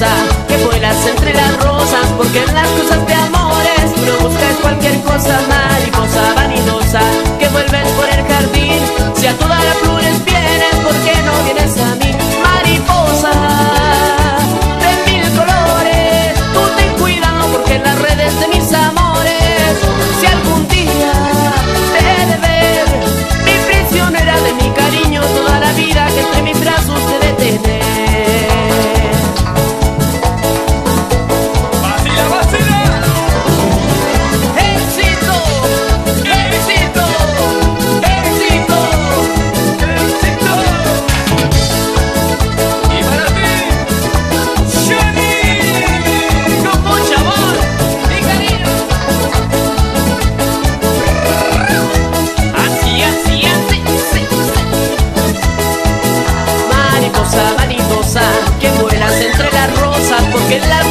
mariposa que vuelas